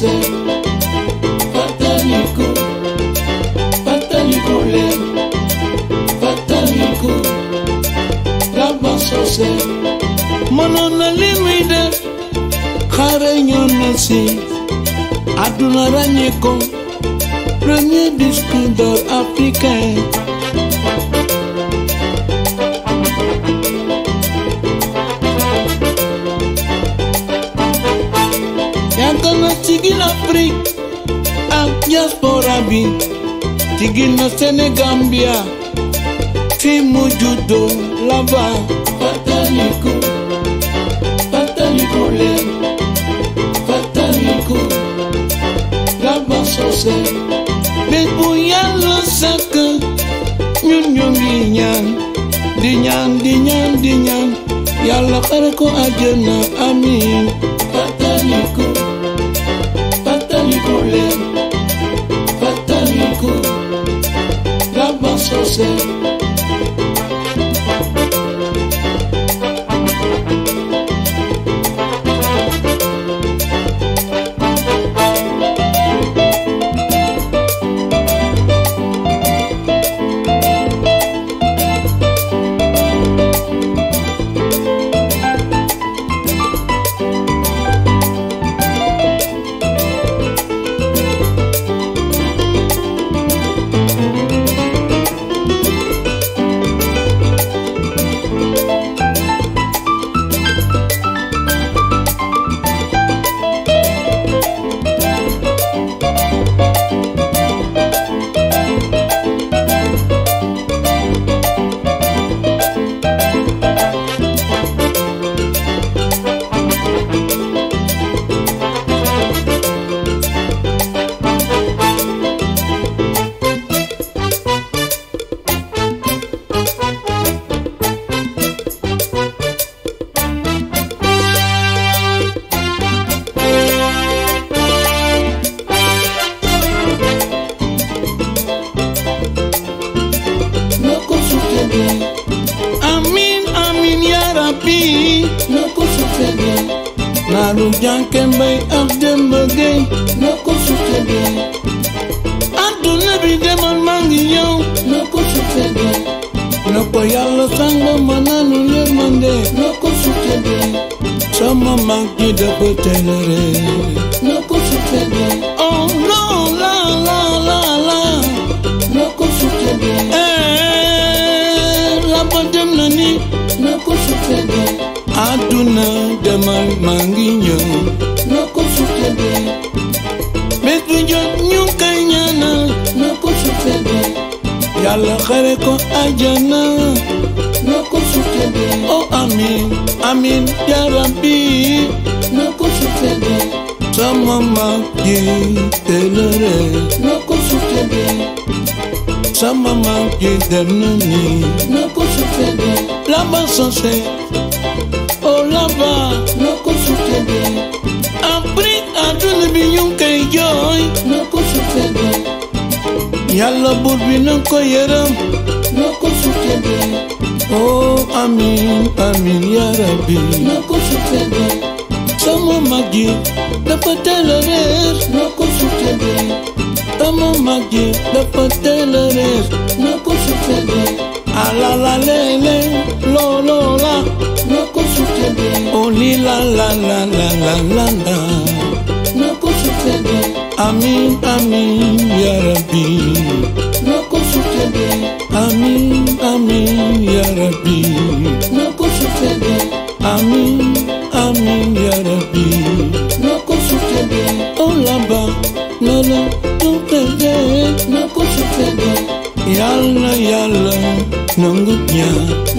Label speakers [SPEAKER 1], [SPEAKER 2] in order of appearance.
[SPEAKER 1] Fatanikolele, Fataniko, Fatanikolele, Fataniko, Rabasose, Monona Limide, Karenyonesi, Adunaranyeko, Premier Disque d'Or Africain. diaspora bi tigino sene gambia. Timu judo lava fataliko fataliko le fataliko lava sose bebuya losaka nyonyonginya dinyan dinyan dinyan yalla ya xare ko aljana amin. Fataliko você. Rabbi na ko sutege naalu jànke mbay ak demba gay na ko sutege àdduna bi demal maa ngi ñëw. Na ko sutege na ko yàlla sanga ma nanu yërmande. Na ko sutege sama mag ji dafa telere àdduna demal maa ngi ñëw na ko sutege bés bu jot ñu koy ñaanal na ko sutege yàlla xare ko àjjana na ko sutege oh amin amin ya rabbi na ko sutege sama mag ji telere na ko sutege sama mag ji dem na ni na loba Noko sufede Apri adule biyun ke yoy Noko sufede Yalla burbi noko yeram Noko sufede Oh amin amin ya Rabbi Noko sufede Samo magi Dapatela rer Noko sufede Samo magi Dapatela rer Noko sufede Ala la lele lo lo la. Li la la la la la la la. Na ko sutege amin amin ya rabbi na ko sutege amin amin ya rabbi na ko sutege amin amin ya rabbi na ko sutege oh laba lolo tutege na ko sutege yàlla yàlla nangu ñaan na ko sutege